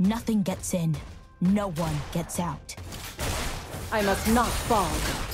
Nothing gets in. No one gets out. I must not fall.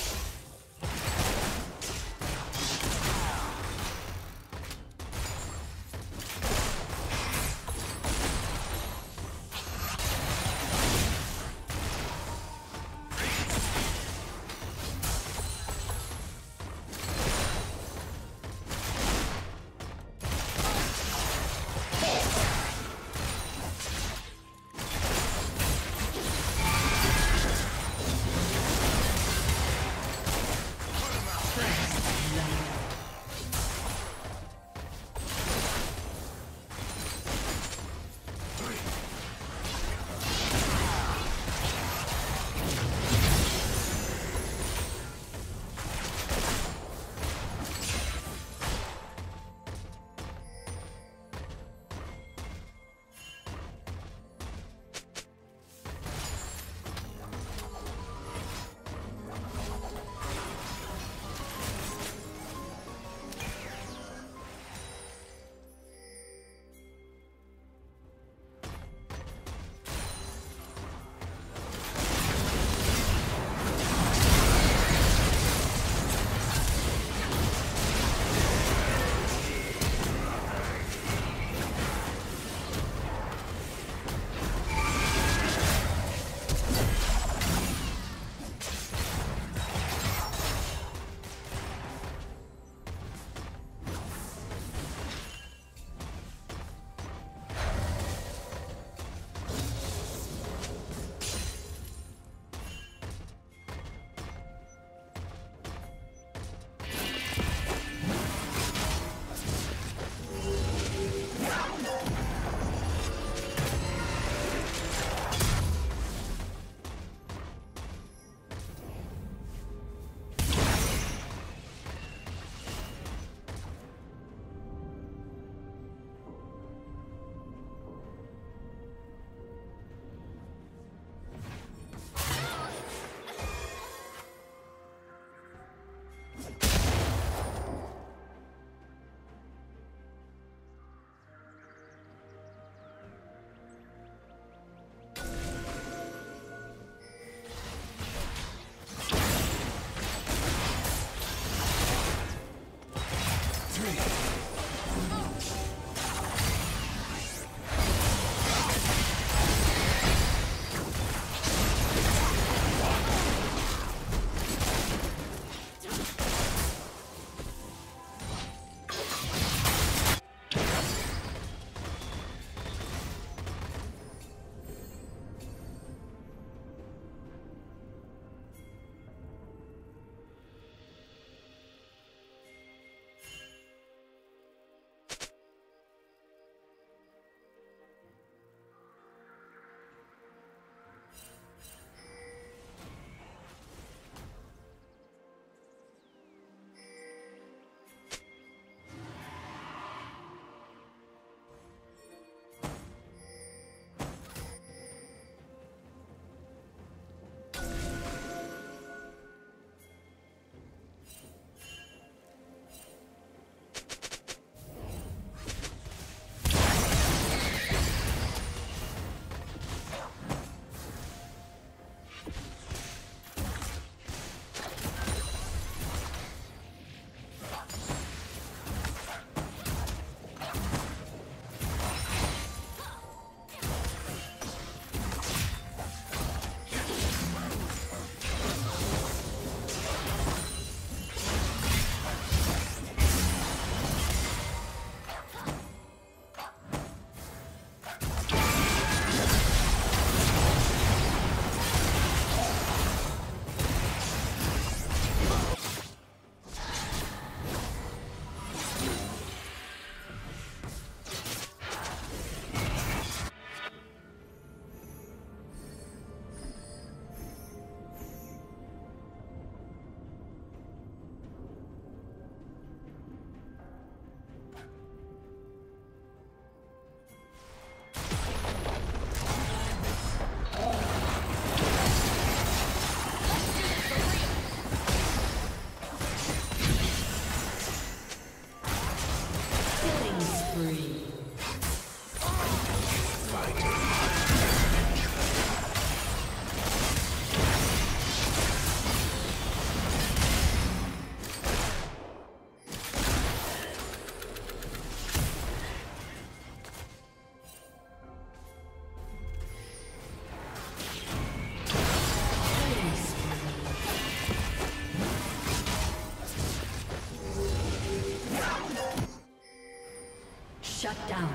Shut down.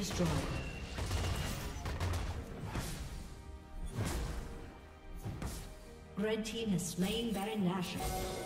destroyed. Red team has slain Baron Nashor.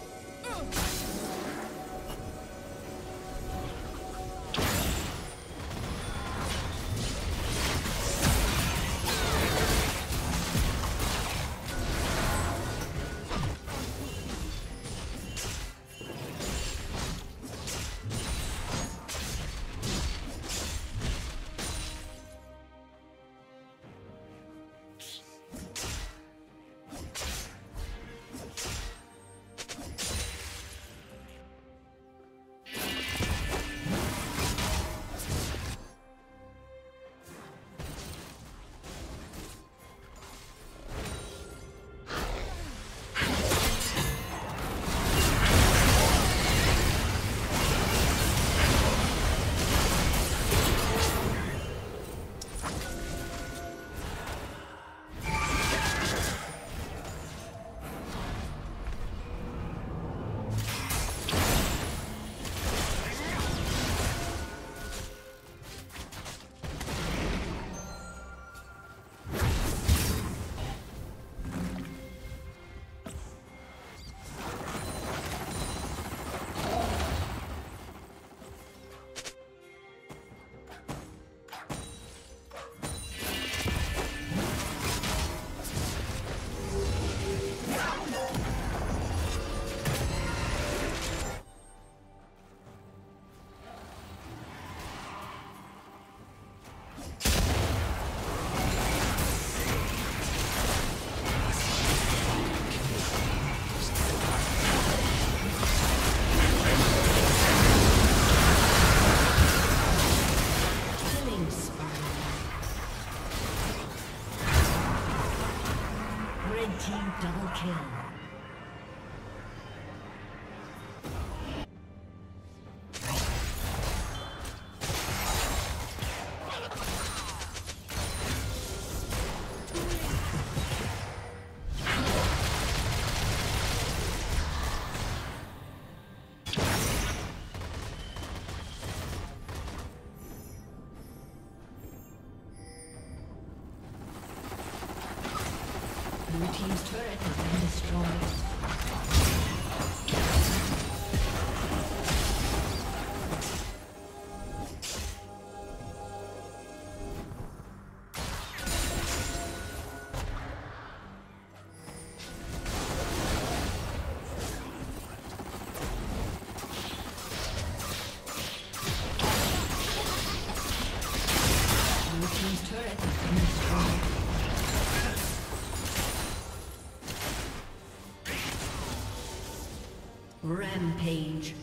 team's turret. has Rampage.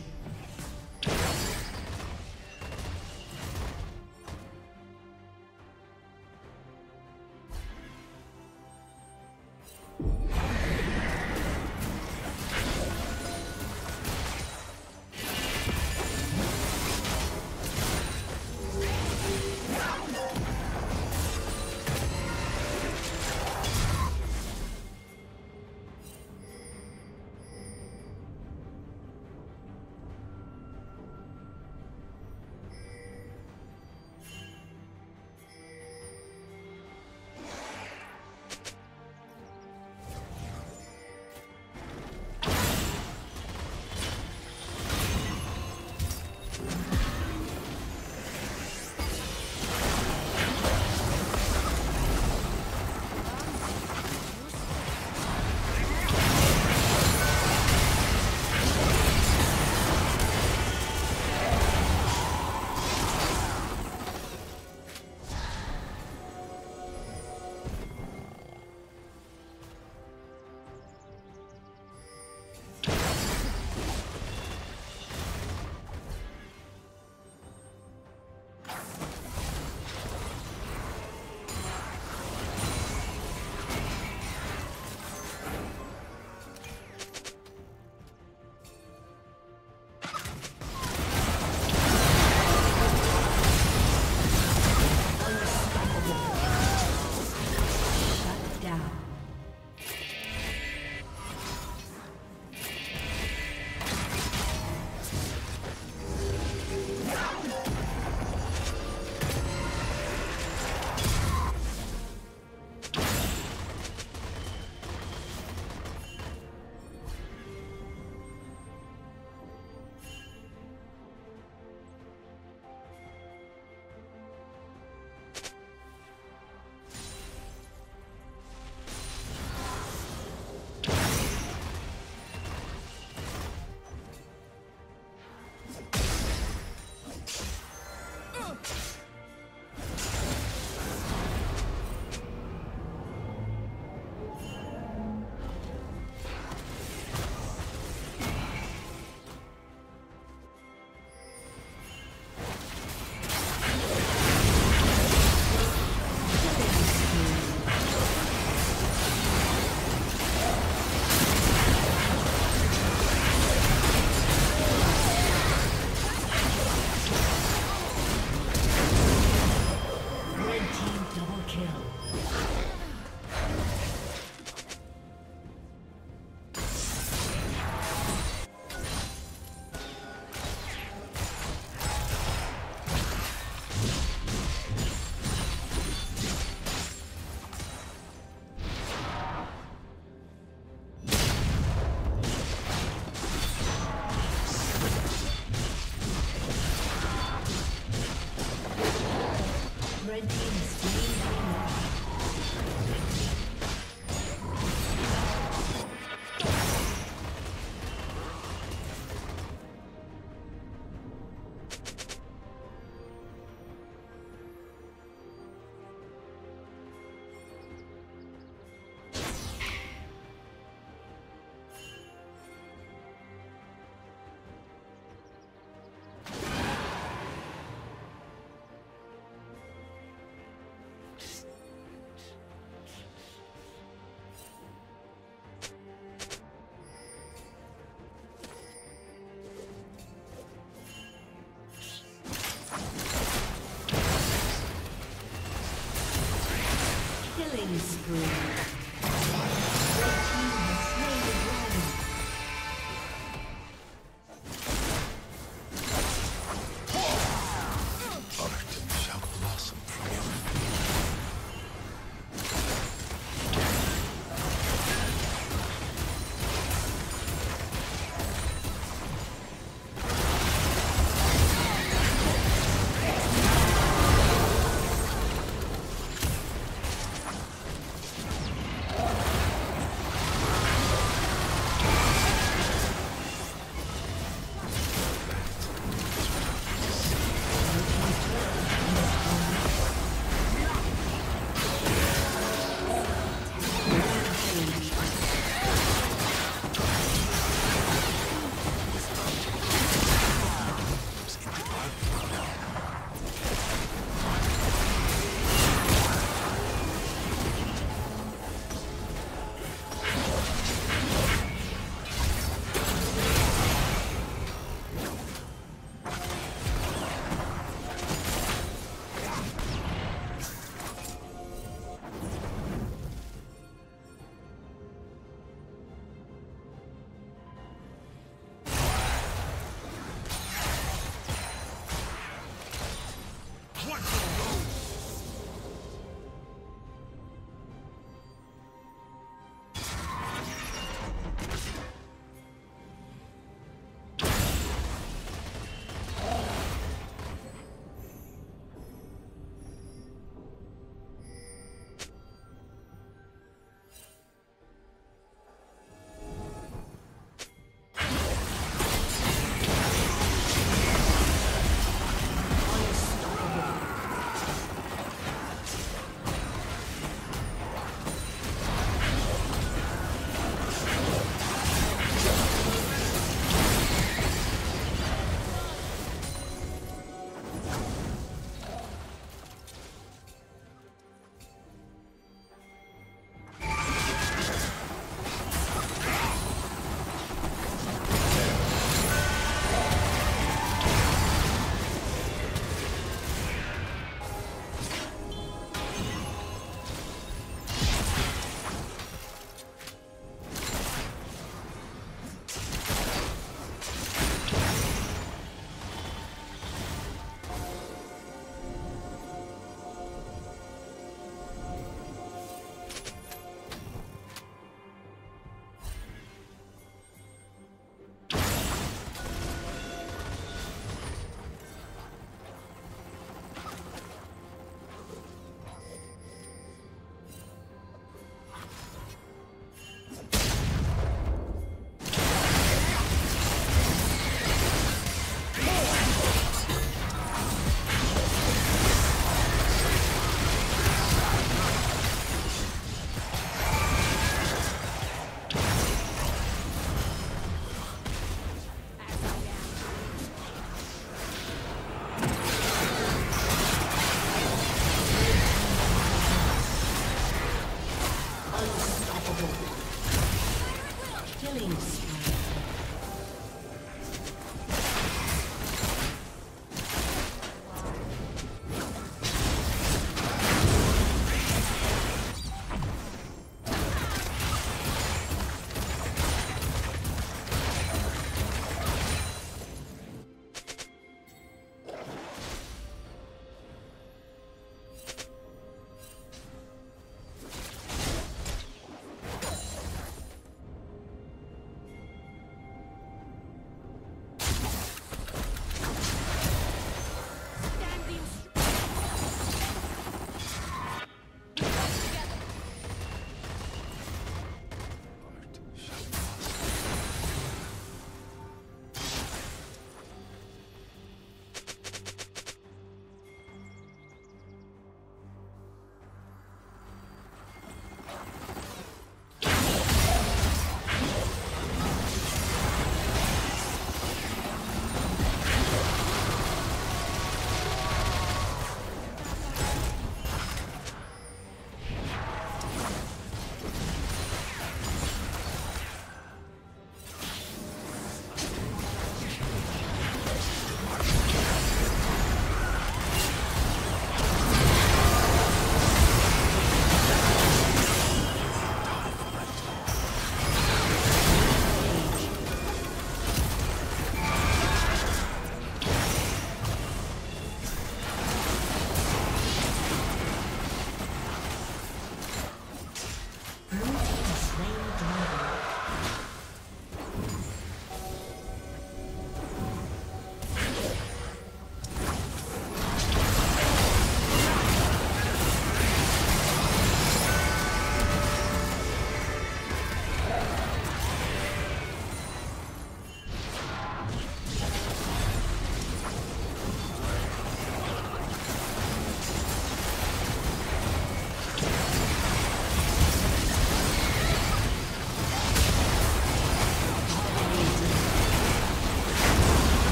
Spree.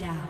Down.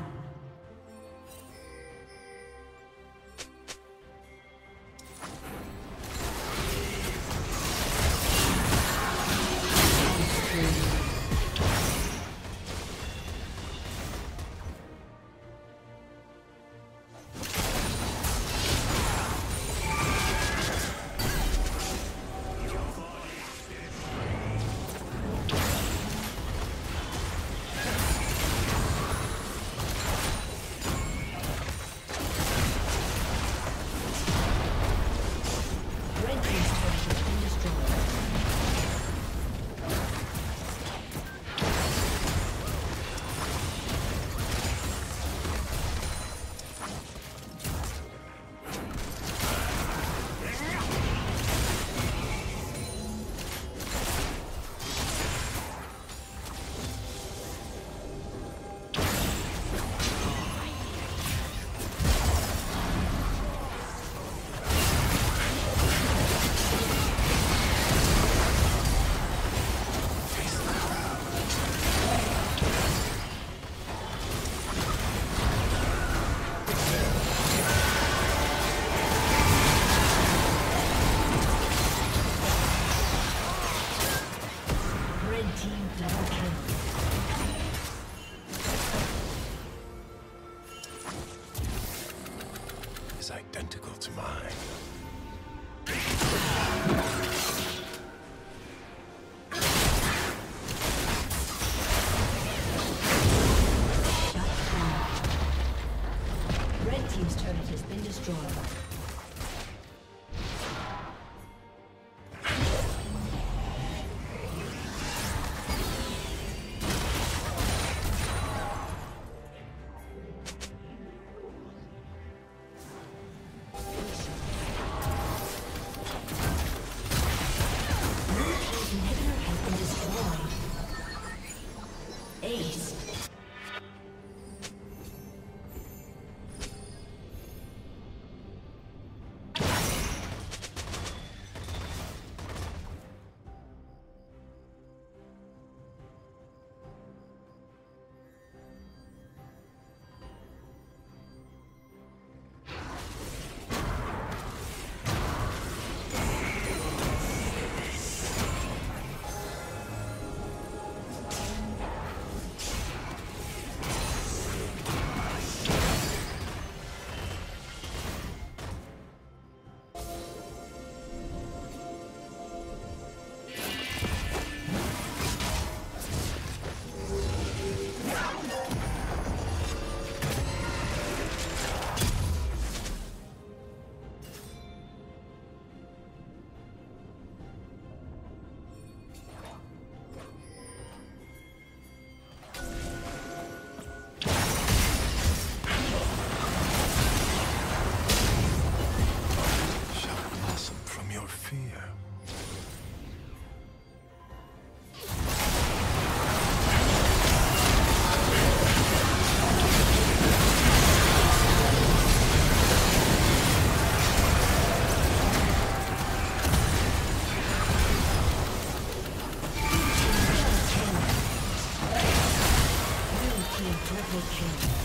A summoner